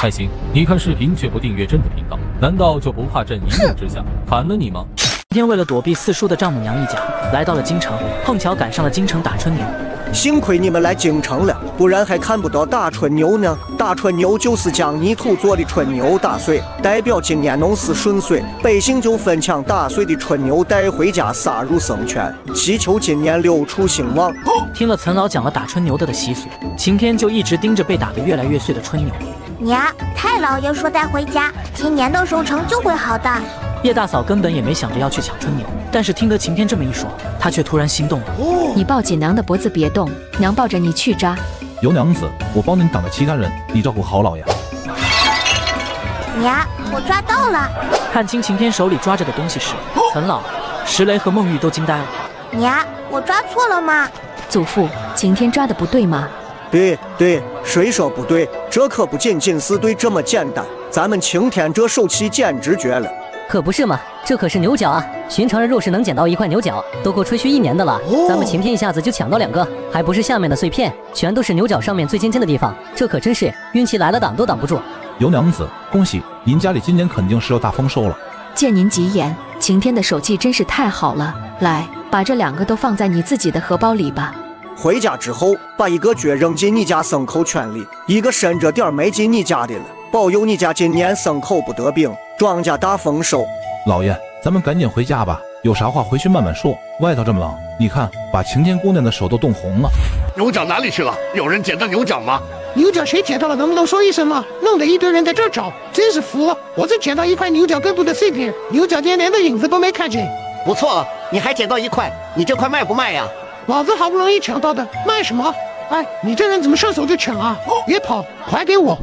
还行，你看视频却不订阅朕的频道，难道就不怕朕一怒之下砍了你吗？今天为了躲避四叔的丈母娘一家，来到了京城，碰巧赶上了京城打春牛。幸亏你们来京城了，不然还看不到打春牛呢。打春牛就是将泥土做的春牛打碎，代表今年农事顺遂。百姓就分抢打碎的春牛带回家撒入生圈，祈求今年六畜兴旺。听了岑老讲了打春牛的的习俗，晴天就一直盯着被打得越来越碎的春牛。娘，太老爷说带回家，今年的收成就会好的。叶大嫂根本也没想着要去抢春牛，但是听得晴天这么一说，她却突然心动了。你抱紧娘的脖子别动，娘抱着你去抓。有娘子，我帮您挡着其他人，你照顾好老爷。娘，我抓到了。看清晴天手里抓着的东西时，岑老、石雷和孟玉都惊呆了。娘，我抓错了吗？祖父，晴天抓的不对吗？对对，谁说不对？这可不仅仅是对这么简单，咱们晴天这手气简直绝了。可不是嘛，这可是牛角啊！寻常人若是能捡到一块牛角，都够吹嘘一年的了。咱们晴天一下子就抢到两个，还不是下面的碎片，全都是牛角上面最尖尖的地方。这可真是运气来了挡都挡不住。尤娘子，恭喜您家里今年肯定是要大丰收了。见您吉言，晴天的手气真是太好了。来，把这两个都放在你自己的荷包里吧。回家之后，把一个脚扔进你家牲口圈里，一个伸着点没进你家的了，保佑你家今年牲口不得病，庄稼大丰收。老爷，咱们赶紧回家吧，有啥话回去慢慢说。外头这么冷，你看把晴天姑娘的手都冻红了。牛角哪里去了？有人捡到牛角吗？牛角谁捡到了？能不能说一声吗？弄得一堆人在这儿找，真是服了。我这捡到一块牛角根部的碎片，牛角尖连个影子都没看见。不错，你还捡到一块，你这块卖不卖呀？老子好不容易抢到的，卖什么？哎，你这人怎么上手就抢啊？别跑，还给我！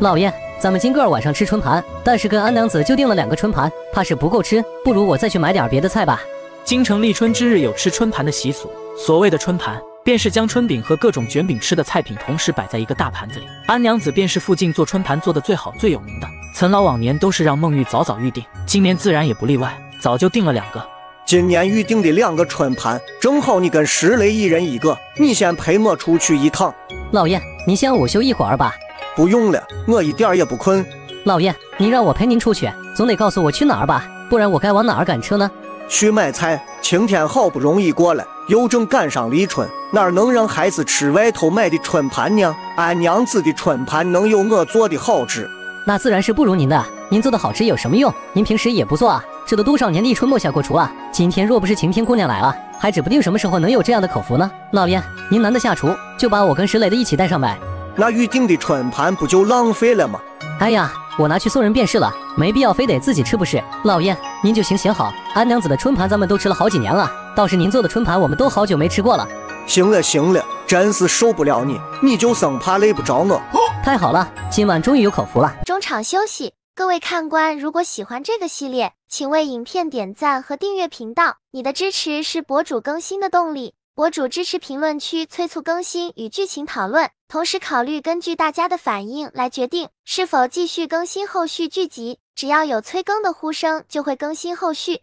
老爷，咱们今个儿晚上吃春盘，但是跟安娘子就订了两个春盘，怕是不够吃，不如我再去买点别的菜吧。京城立春之日有吃春盘的习俗，所谓的春盘，便是将春饼和各种卷饼吃的菜品同时摆在一个大盘子里。安娘子便是附近做春盘做的最好最有名的。岑老往年都是让孟玉早早预定，今年自然也不例外，早就订了两个。今年预定的两个春盘，正好你跟石雷一人一个。你先陪我出去一趟。老爷，您先午休一会儿吧。不用了，我一点也不困。老爷，您让我陪您出去，总得告诉我去哪儿吧，不然我该往哪儿赶车呢？去买菜。晴天好不容易过来，又正赶上立春，哪能让孩子吃外头买的春盘呢？俺娘子的春盘能有我做的好吃？那自然是不如您的。您做的好吃有什么用？您平时也不做啊。这都多少年立春末下过厨啊！今天若不是晴天姑娘来了，还指不定什么时候能有这样的口福呢。老爷，您难得下厨，就把我跟石磊的一起带上呗。那预定的春盘不就浪费了吗？哎呀，我拿去送人便是了，没必要非得自己吃不是。老爷，您就行行好。安娘子的春盘咱们都吃了好几年了，倒是您做的春盘我们都好久没吃过了。行了行了，真是受不了你，你就生怕累不着我。太好了，今晚终于有口福了。中场休息。各位看官，如果喜欢这个系列，请为影片点赞和订阅频道。你的支持是博主更新的动力。博主支持评论区催促更新与剧情讨论，同时考虑根据大家的反应来决定是否继续更新后续剧集。只要有催更的呼声，就会更新后续。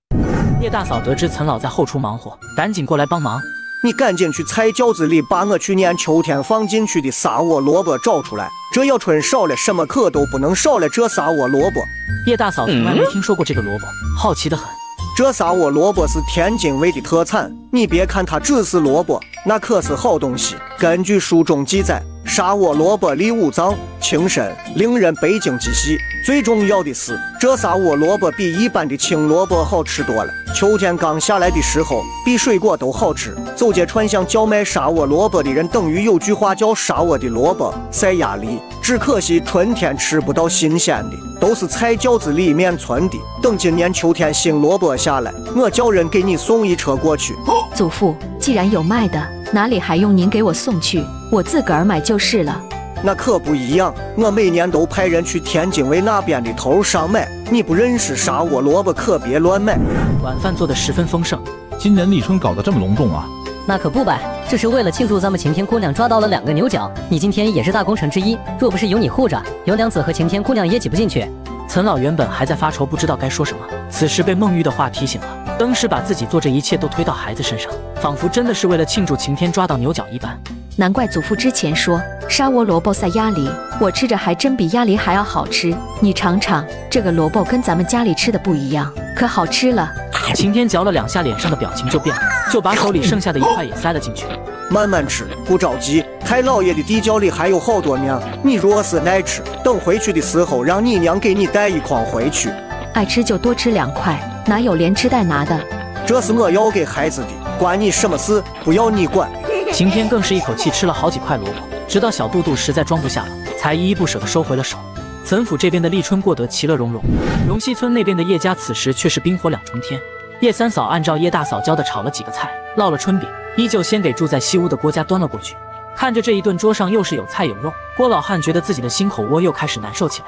叶大嫂得知岑老在后厨忙活，赶紧过来帮忙。你赶紧去菜窖子里把我去年秋天放进去的沙窝萝卜找出来。这要春少了，什么可都不能少了。这沙窝萝卜，叶大嫂从来没听说过这个萝卜，好奇的很。这沙窝萝卜是天津卫的特产，你别看它只是萝卜，那可是好东西。根据书中记载。沙窝萝卜利五脏、清身，令人倍精记细。最重要的是，这沙窝萝卜比一般的青萝卜好吃多了。秋天刚下来的时候，比水果都好吃。走街串巷叫卖沙窝萝卜的人，等于有句话叫“沙窝的萝卜赛鸭梨”。只可惜春天吃不到新鲜的，都是菜饺子里面存的。等今年秋天新萝卜下来，我叫人给你送一车过去。祖父，既然有卖的。哪里还用您给我送去？我自个儿买就是了。那可不一样，我每年都派人去天津卫那边的头上买。你不认识啥窝萝卜，可别乱买。晚饭做的十分丰盛，今年立春搞得这么隆重啊？那可不呗，这是为了庆祝咱们晴天姑娘抓到了两个牛角。你今天也是大功臣之一，若不是有你护着，尤娘子和晴天姑娘也挤不进去。岑老原本还在发愁，不知道该说什么，此时被孟玉的话提醒了，登时把自己做这一切都推到孩子身上，仿佛真的是为了庆祝晴天抓到牛角一般。难怪祖父之前说沙窝萝卜赛鸭梨，我吃着还真比鸭梨还要好吃。你尝尝，这个萝卜跟咱们家里吃的不一样，可好吃了。晴天嚼了两下，脸上的表情就变了，就把手里剩下的一块也塞了进去。慢慢吃，不着急。太老爷的地窖里还有好多呢，你若是爱吃，等回去的时候让你娘给你带一筐回去。爱吃就多吃两块，哪有连吃带拿的？这是我要给孩子的，关你什么事？不要你管。晴天更是一口气吃了好几块萝卜，直到小肚肚实在装不下了，才依依不舍地收回了手。岑府这边的立春过得其乐融融，荣西村那边的叶家此时却是冰火两重天。叶三嫂按照叶大嫂教的炒了几个菜，烙了春饼，依旧先给住在西屋的郭家端了过去。看着这一顿桌上又是有菜有肉，郭老汉觉得自己的心口窝又开始难受起来。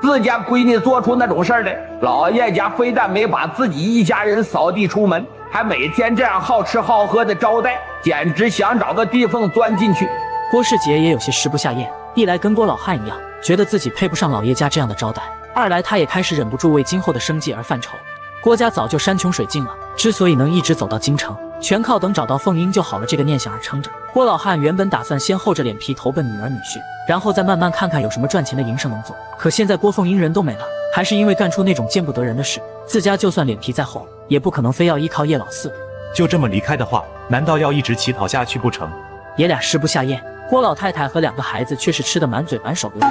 自家闺女做出那种事儿来，老叶家非但没把自己一家人扫地出门，还每天这样好吃好喝的招待，简直想找个地缝钻进去。郭世杰也有些食不下咽，一来跟郭老汉一样，觉得自己配不上老叶家这样的招待；二来他也开始忍不住为今后的生计而犯愁。郭家早就山穷水尽了，之所以能一直走到京城，全靠等找到凤英就好了这个念想而撑着。郭老汉原本打算先厚着脸皮投奔女儿女婿，然后再慢慢看看有什么赚钱的营生能做。可现在郭凤英人都没了，还是因为干出那种见不得人的事，自家就算脸皮再厚，也不可能非要依靠叶老四。就这么离开的话，难道要一直乞讨下去不成？爷俩食不下咽，郭老太太和两个孩子却是吃得满嘴满手的。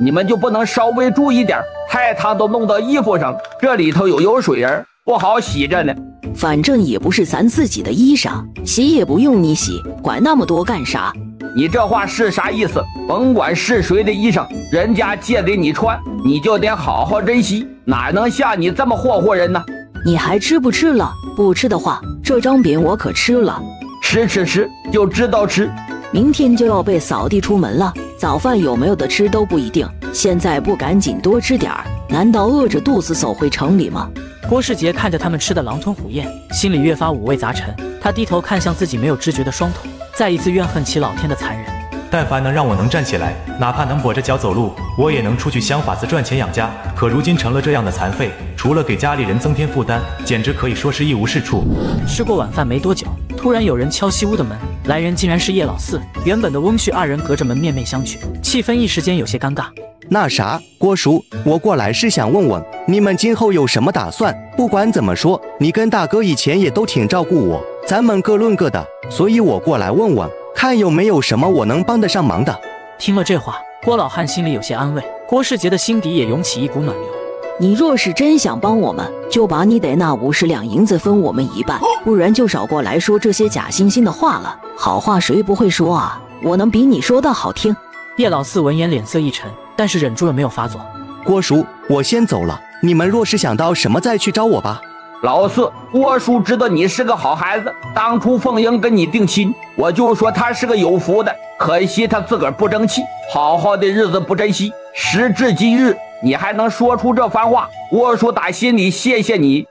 你们就不能稍微注意点？菜汤都弄到衣服上，这里头有油水儿，不好洗着呢。反正也不是咱自己的衣裳，洗也不用你洗，管那么多干啥？你这话是啥意思？甭管是谁的衣裳，人家借给你穿，你就得好好珍惜，哪能像你这么霍霍人呢？你还吃不吃了？不吃的话，这张饼我可吃了。吃吃吃，就知道吃。明天就要被扫地出门了，早饭有没有的吃都不一定。现在不赶紧多吃点儿，难道饿着肚子走回城里吗？郭世杰看着他们吃的狼吞虎咽，心里越发五味杂陈。他低头看向自己没有知觉的双腿，再一次怨恨起老天的残忍。但凡能让我能站起来，哪怕能跛着脚走路，我也能出去想法子赚钱养家。可如今成了这样的残废，除了给家里人增添负担，简直可以说是一无是处。吃过晚饭没多久，突然有人敲西屋的门，来人竟然是叶老四。原本的翁婿二人隔着门面面相觑，气氛一时间有些尴尬。那啥，郭叔，我过来是想问问你们今后有什么打算？不管怎么说，你跟大哥以前也都挺照顾我，咱们各论各的，所以我过来问问，看有没有什么我能帮得上忙的。听了这话，郭老汉心里有些安慰，郭世杰的心底也涌起一股暖流。你若是真想帮我们，就把你得那五十两银子分我们一半，不然就少过来说这些假惺惺的话了。好话谁不会说啊？我能比你说的好听。叶老四闻言脸色一沉，但是忍住了没有发作。郭叔，我先走了，你们若是想到什么再去找我吧。老四，郭叔知道你是个好孩子，当初凤英跟你定亲，我就说他是个有福的，可惜他自个儿不争气，好好的日子不珍惜。时至今日，你还能说出这番话，郭叔打心里谢谢你。